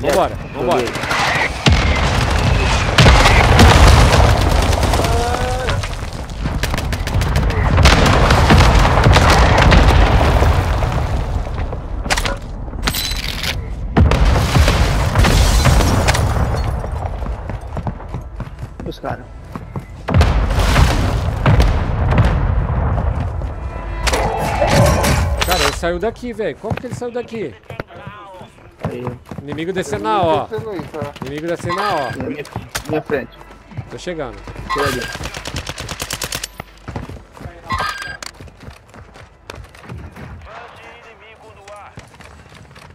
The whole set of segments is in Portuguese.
vambora, vambora. Os caras. Cara, ele saiu daqui, velho. Como que ele saiu daqui? Aí, Inimigo descendo na O. Descendo aí, tá? Inimigo descendo na O. minha, minha frente. Tô chegando. Tô ali.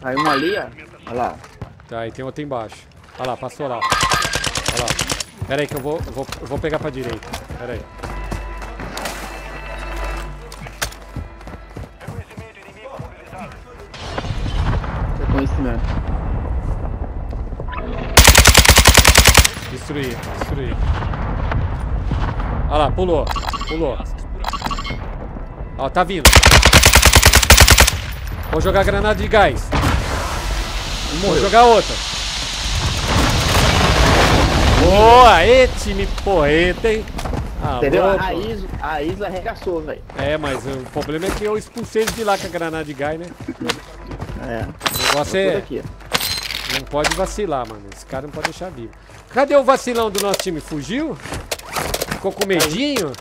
Aí um ali, ó. Olha lá. Tá, e tem outro embaixo. Olha lá, passou lá. Olha lá. Pera aí que eu vou, eu vou, eu vou pegar pra direita. Pera aí. Destruir, destruir. Olha lá, pulou. Pulou. Ó, tá vindo. Vou jogar granada de gás. Vou jogar outra. Boa! Ê, time porreta, hein? Ah, Entendeu? louco. A Isa, a Isa arregaçou, velho. É, mas o problema é que eu expulsei eles de lá com a granada de gás, né? É. O negócio é. Não pode vacilar, mano. Esse cara não pode deixar vivo. Cadê o vacilão do nosso time? Fugiu? Ficou com medinho?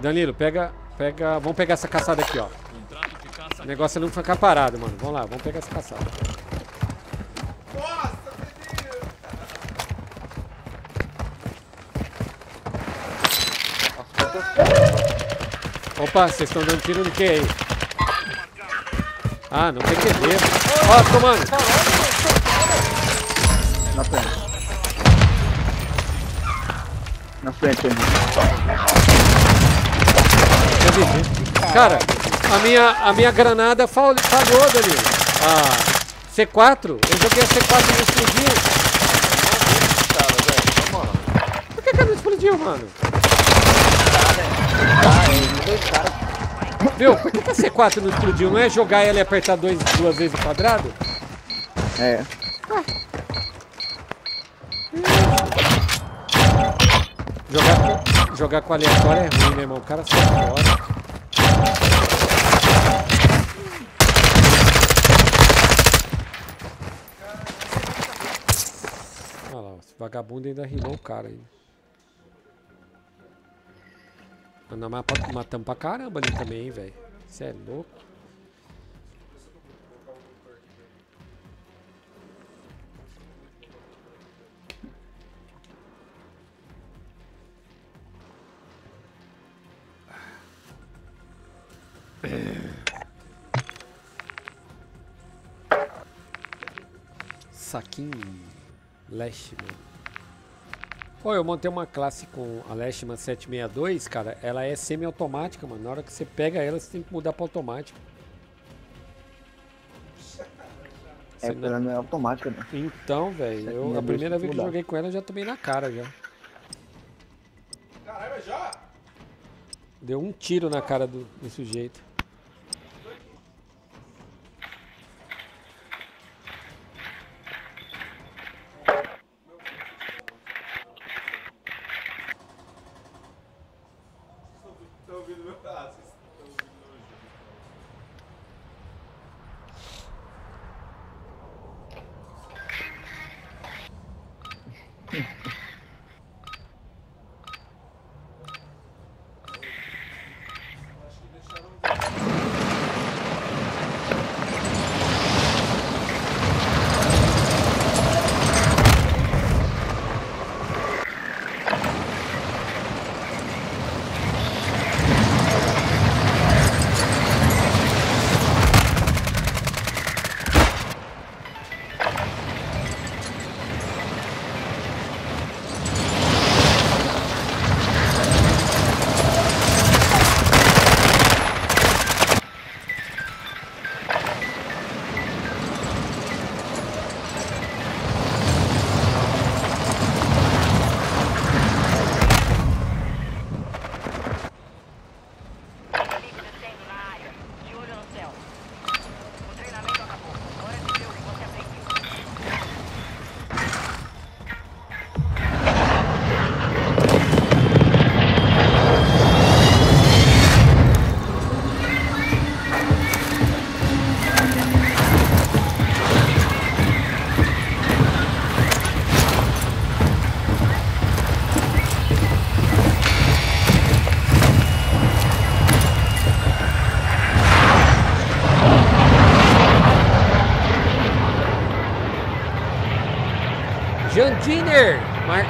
Danilo, pega. Pega. Vamos pegar essa caçada aqui, ó. O negócio é não ficar parado, mano. Vamos lá, vamos pegar essa caçada. Opa, vocês estão dando tiro no que aí? Ah, não tem que ver. Ó, comando. Na frente. Na frente, dizer, Cara, a minha, a minha granada fal- falhou, Danilo. A C4, eu joguei a C4 e não explodiu. Por que, que ela não explodiu, mano? Ah. Viu? Por que, que a C4 não explodiu? Não é jogar ela e apertar dois, duas vezes o quadrado? É. Jogar com, jogar com aleatório é ruim, né, irmão? O cara sai fora. Olha lá, esse vagabundo ainda rimou o cara aí. Mapa- matamos pra caramba ali também, velho. Você é louco. Saquinho. Lashman. Pô, eu montei uma classe com a Lashman 762, cara. Ela é semi-automática, mano. Na hora que você pega ela, você tem que mudar pra automática. É, não- ela não é automática, né? Então, velho, eu- a 762 primeira vez que mudar. joguei com ela, eu já tomei na cara já. Caralho, já? Deu um tiro na cara do, do sujeito.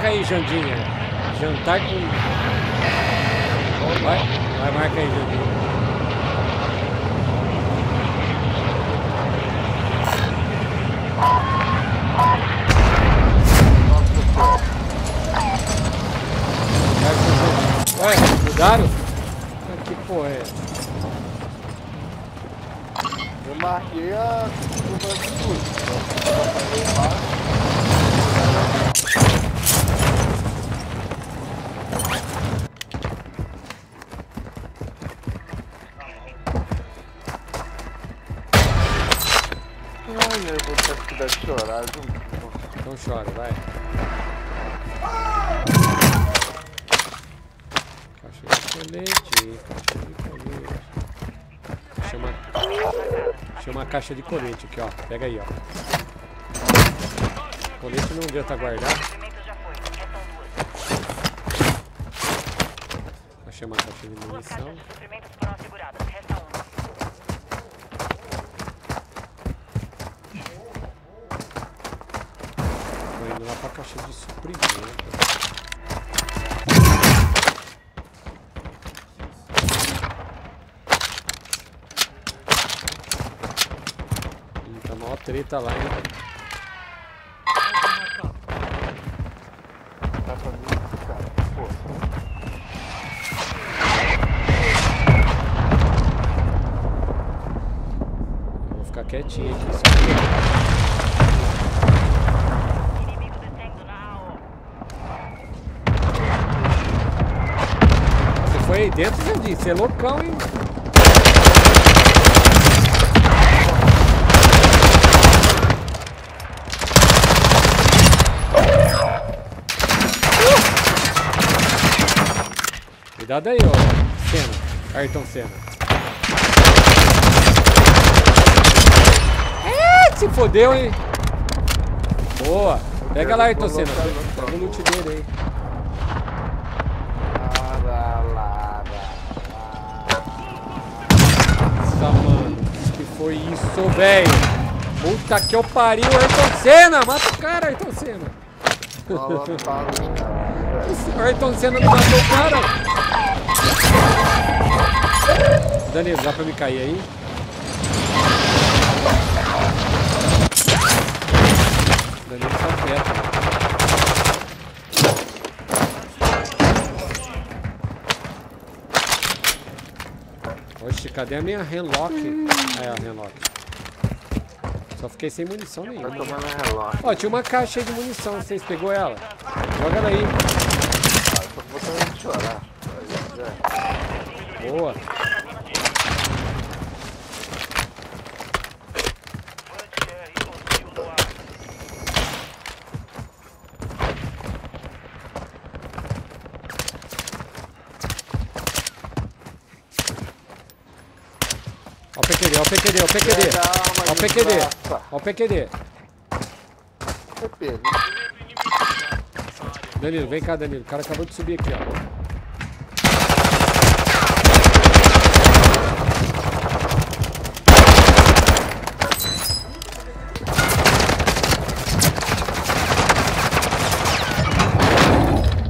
Marca aí, Jandiner. Jantar com. Vai, vai, marca aí, Jandiner. Ué, mudaram? Ah, Que porra é essa? Eu marquei a curva de tudo. Ai, eu vou ter que dar de chorar, viu? Então chora, vai. Caixa de colete, caixa de colete. Chama, chama a caixa de colete aqui, ó. Pega aí, ó. Colete não deu tá guardado. Vou chamar a caixa de munição. Suprimentos foram assegurados. Resta um. Tô indo lá pra caixa de suprimento. Ih, Tá mó treta lá, hein? Tá quietinho aqui. Só aí dentro, Jandir? Você é loucão, hein? Cuidado aí, ó. Senna. Ayrton Senna. É, se fodeu, hein? Boa. Pega lá, Ayrton Senna. Pega o loot dele aí. Foi isso, velho? Puta que eu pariu, Ayrton Senna! Mata o cara, Ayrton Senna. O Ayrton Senna não matou o cara. Danilo, dá pra me cair aí? Danilo tá quieto. Oxe, cadê a minha Henlock? É, a Henlock. Só fiquei sem munição nenhuma. Vai tomar na relógio. Ó, tinha uma caixa aí de munição, vocês pegou ela? Joga ela aí. Ah, só tô botando de chorar. Boa. Ó o PQD, ó o PQD, ó o PQD. Ó o PQD. Pego. Danilo, vem cá, Danilo. O cara acabou de subir aqui, ó.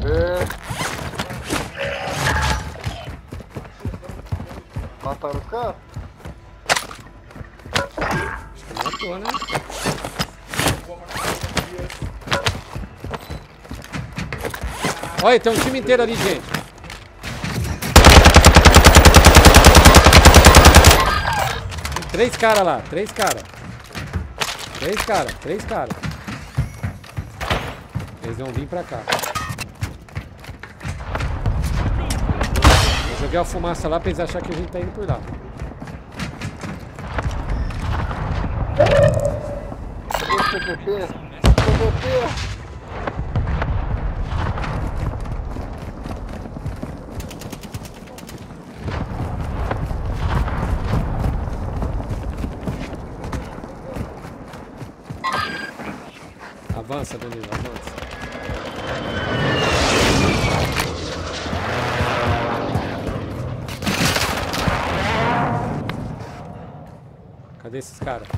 É. Mataram os caras? Né? Olha, tem um time inteiro ali, gente. Três caras lá, três caras. Três caras, três caras. Eles vão vir pra cá. Eu joguei a fumaça lá pra eles acharem que a gente tá indo por lá. PVP? PVP! Avança, Danilo, avança. Cadê esses caras?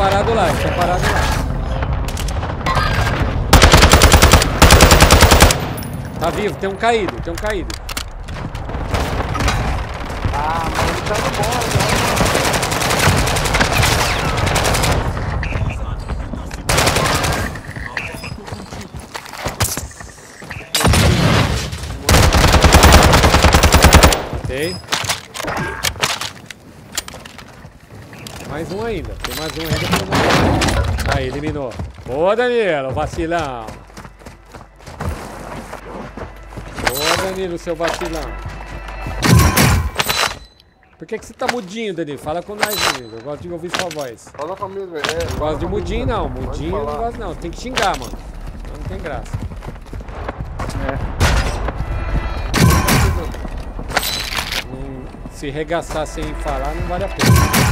Estão parados lá, estão parados lá. Tá vivo, tem um caído, tem um caído. Ah, mas ele tá no bola, né? Matei. Mais um ainda. Tem mais um ainda. Aí, eliminou. Boa, Danilo, vacilão. Boa, Danilo, seu vacilão. Por que, que você tá mudinho, Danilo? Fala com nós, Danilo. Eu gosto de ouvir sua voz. Fala comigo. É, Não fala gosto de mudinho, não. Mudinho eu não gosto, não. Tem que xingar, mano. Não tem graça. Não- se regaçar sem falar, não vale a pena.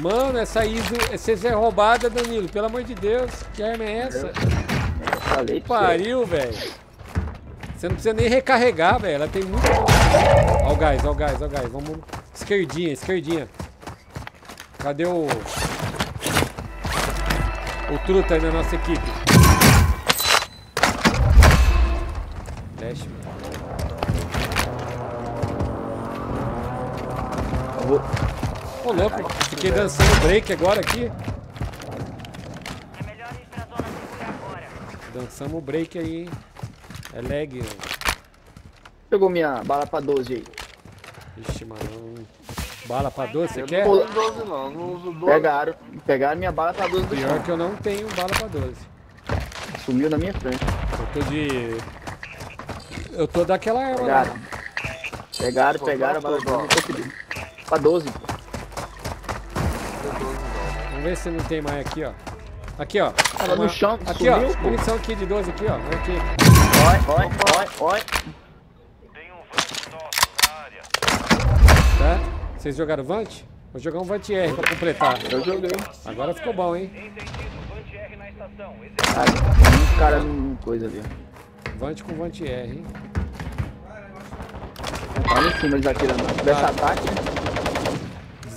Mano, essa ISO, ISO é roubada, Danilo. Pelo amor de Deus, que arma é essa? Falei pra você. Pariu, velho. Você não precisa nem recarregar, velho. Ela tem muito. Ó o gás, ó o gás, ó o gás. Vamos. Esquerdinha, esquerdinha. Cadê o. O truta aí na nossa equipe? Teste, mano. Eu vou- Ô, louco. Fiquei dançando break agora aqui. É melhor ir pra zona segura agora. Dançamos o break aí, hein? É lag. velho. Pegou minha bala pra 12 aí. Ixi, mano. Bala pra doce, você Eu quer? não uso 12 não, não uso 12. Pegaram, pegaram minha bala pra 12 do Pior chão. que eu não tenho bala pra 12. Sumiu na minha frente. Eu tô de. Eu tô daquela arma Pegaram. lá. Pegaram, Pô, pegaram a bala pra 12. Consegui. Pra 12. pô. Vamos ver se não tem mais aqui, ó. Aqui, ó. Tava no chão, Aqui, ó. sumiu, pô. Munição aqui de 12 aqui, ó. Olha aqui. Oi, oi, oi, oi. Tem um vante nosso na área. Tá? Vocês jogaram Vant? Vou jogar um Vant R pra completar. Eu joguei. Agora ficou bom, hein? Ah, tem muito cara no coisa ali. Vant com Vant R, hein? Tá lá em cima eles atirando. Dessa ataque, né?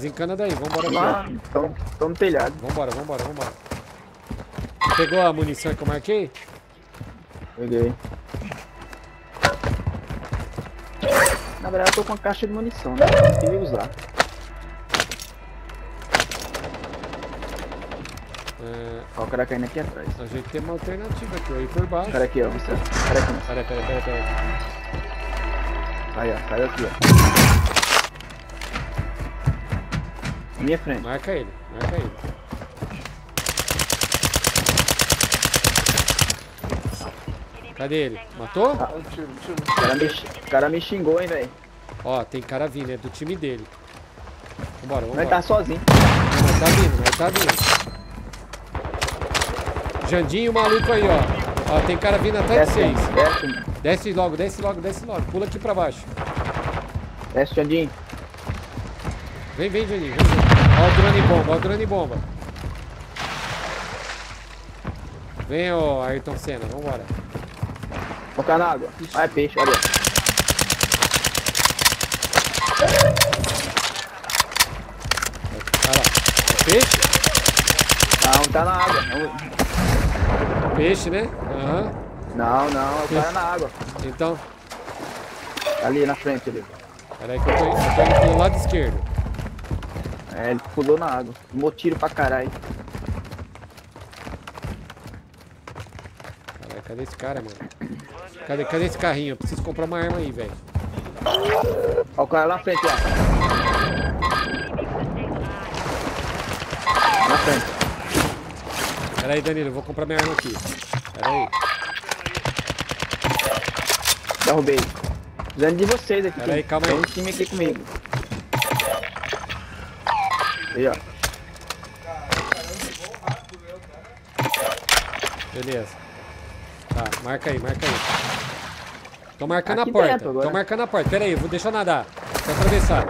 Desencana daí, vambora ó. estão tão no telhado. Vambora, vambora, vambora. Pegou a munição que eu marquei? Peguei. Na verdade, eu tô com uma caixa de munição, né? Não consegui usar. É, Ó, o cara caindo aqui atrás. a gente tem uma alternativa aqui, ó. Ir por baixo. O cara aqui, ó. Você. O cara aqui. Peraí, peraí, peraí, peraí. Aí, ó. Caiu aqui, ó. Minha frente. Marca ele, marca ele. Cadê ele? Matou? Tá. Um tiro, um tiro. O cara me, o cara me xingou, hein, velho. Ó, tem cara vindo, é do time dele. Vambora, Nós vambora. tá sozinho. Nós tá vindo, nós tá vindo. Jandinho maluco aí, ó. Ó, tem cara vindo atrás de Desce, vocês. desce, Desce logo, desce logo, desce logo. Pula aqui pra baixo. desce, Jandinho. Vem, vem, Jandinho, vem, vem. Ó o drone bomba, ó o drone bomba. Vem, ó, Ayrton Senna, vambora. Focar na água. Ah, é peixe, olha. Olha lá. É peixe? Não, tá na água. Não, Peixe, né? Aham. não, não, é o cara na água. Então, Ali na frente ali. peraí que eu tô, eu tô indo pelo lado esquerdo. É, ele pulou na água. Tomou tiro pra caralho. Caralho, cadê esse cara, mano? Cadê, cadê esse carrinho? Eu preciso comprar uma arma aí, velho. Ó o cara lá na frente, ó. Na frente. Pera aí, Danilo, eu vou comprar minha arma aqui. Pera aí. Derrubei. Precisando de vocês aqui. Pera aí, tem- calma tem aí. um time aqui comigo. Aí, ó. Beleza. Tá, marca aí, marca aí. Tô marcando Aqui a porta. dentro. Tô marcando a porta. Pera aí, vou deixar eu nadar. Vou atravessar.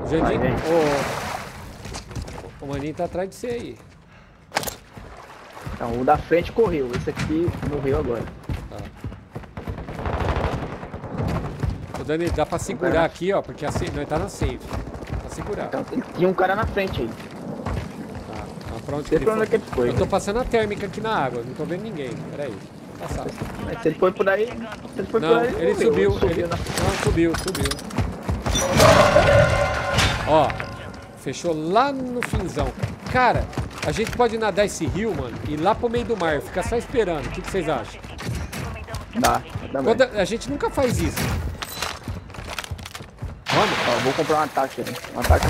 O vem. O, o Maninho tá atrás de você aí. Então, o da frente correu. Esse aqui morreu agora. Tá. Ô, Dani, dá pra segurar aqui, ó, porque a nós tá na safe. Segurar. Tá, Então, tinha um cara na frente aí. tá pra onde que Sei ele pra onde foi? é que ele foi. Eu tô passando a térmica aqui na água, não tô vendo ninguém. Pera aí. Passar. Mas se ele foi por aí. Se ele foi Não, por aí, ele subiu. subiu Ele... na- Não, subiu, subiu. Ó, fechou lá no finzão. Cara, a gente pode nadar esse rio, mano, e ir lá pro meio do mar, ficar só esperando. O que, que vocês acham? Dá, dá a gente nunca faz isso. Ó, vou comprar um ataque aí. Um ataque.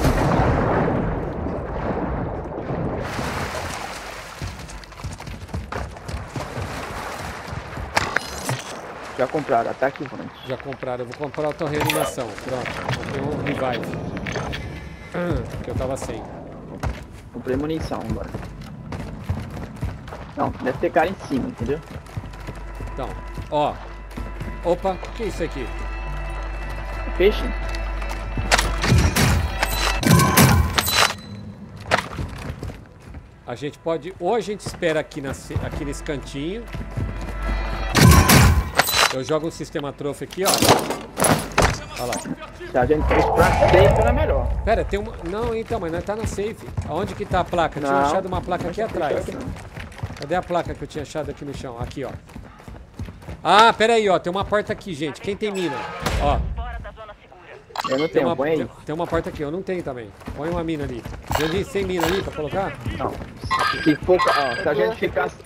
Já compraram, ataque volante. Já compraram, eu vou comprar outra reanimação. Pronto, comprei um revive. Que eu tava sem. Comprei munição agora. Não, deve ter cara em cima, entendeu? Então, ó. Opa, o que é isso aqui? Peixe? A gente pode, ou a gente espera aqui, na, aqui nesse cantinho. Eu jogo um sistema trophy aqui, ó. Olha lá. Se a gente fosse pra safe, era melhor. Pera, tem uma. Não, então, mas nós tá na safe. Aonde que tá a placa? Eu tinha Não. achado uma placa aqui atrás. Aqui não. Cadê a placa que eu tinha achado aqui no chão? Aqui, ó. Ah, pera aí, ó. Tem uma porta aqui, gente. Quem tem mina? Ó, Fora da zona segura. Eu não tem tenho, uma, põe aí. tem, uma porta aqui. Eu não tenho também. Põe uma mina ali. Já disse, tem mina ali pra colocar? Não. Se, for, ó, se a gente ficasse.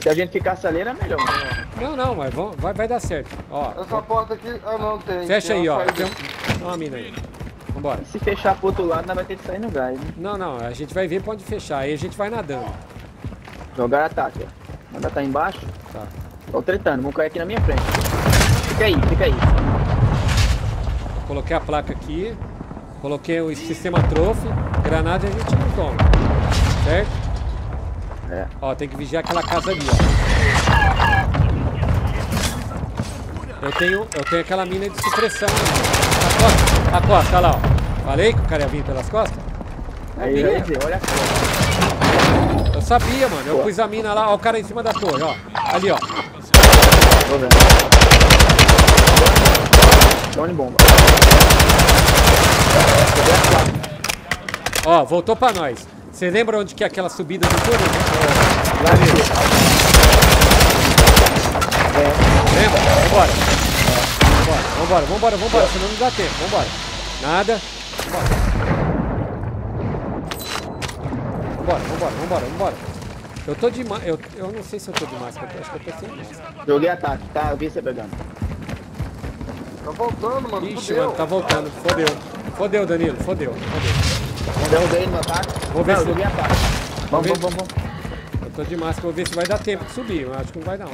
Se a gente ficasse ali, era melhor. né? Não, não, mas vamos- vai, vai dar certo. Ó, Essa porta aqui. Ah, não, tem. fecha aí, ó. Tem, um- tem uma mina aí. Vambora. Se fechar pro outro lado, nós vai ter que sair no gás. Né? Não, não, a gente vai ver pra onde fechar. Aí a gente vai nadando. Jogar ataque, ó. Manda tá embaixo. Tá. Tô tretando, vão cair aqui na minha frente. Fica aí, fica aí. Coloquei a placa aqui. Coloquei o sistema trophy. Granada a gente não toma. Certo? É. Ó, tem que vigiar aquela casa ali, ó. Eu tenho, eu tenho aquela mina de supressão. A costa, a costa, olha lá, ó. Falei que o cara ia vir pelas costas? Aí, Sabia? aí, dizer, olha a cara. Eu sabia, mano. Eu pus a mina lá, ó, o cara em cima da torre, ó. Ali, ó. Tô vendo. Drone bomba. Ó, voltou pra nós. Você lembra onde que é aquela subida do túnel? Lá ali. Lembra? Vambora. Vambora, vambora, vambora, vambora, senão não dá tempo. Vambora. Nada. Vambora. Vambora, vambora, vambora, vambora. Eu tô de máscara. Eu, eu não sei se eu tô de máscara. eu Acho que eu tô sem máscara. Joguei ataque, tá? Eu vi você pegando. Tá voltando, mano. Ixi, fudeu. mano, tá voltando. Fodeu. Fodeu, Danilo. Fodeu. Fodeu. Derrubei no ataque. Vou ver não, se- joguei ataque. Vamos, vamos, vamos. Eu tô de máscara. Vou ver se vai dar tempo de subir. Eu acho que não vai não.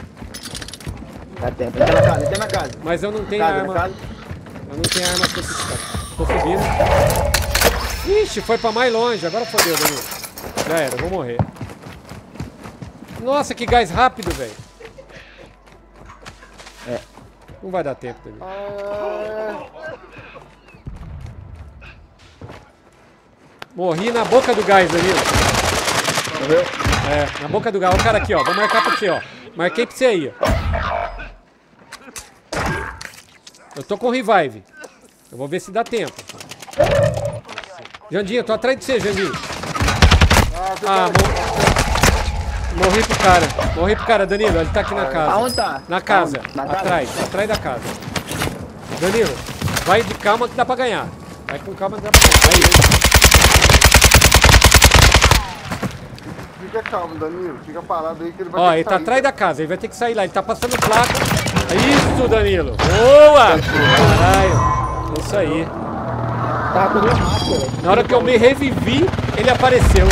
Dá tempo. Entra na casa, entra na casa. Mas eu não tenho Casa, arma. Eu não tenho arma suficiente. Tô subindo. Ixi, foi pra mais longe. Agora fodeu, Danilo. Já era, eu vou morrer. Nossa, que gás rápido, velho. É. Não vai dar tempo, Danilo. Morri na boca do gás, Danilo. Morreu? É, na boca do gás. Olha o cara aqui, ó. Vou marcar pra você, ó. Marquei pra você aí, ó. Eu tô com revive. Eu vou ver se dá tempo. Jandinho, eu tô atrás de você, Jandinho. Ah, mo- morri pro cara. Morri pro cara, Danilo. Ele tá aqui na casa. Aonde tá? Na casa. Aonde? Na casa? Atrás. Atrás da casa. Danilo, vai de calma que dá pra ganhar. Vai com calma que dá pra ganhar. Aí. Fica calmo, Danilo. Fica parado aí que ele vai Ó, ter ele tá sair. atrás da casa, ele vai ter que sair lá, ele tá passando placa. Isso, Danilo! Boa! Caralho! Isso aí. Duas máscaras. Na hora que eu me revivi, ele apareceu.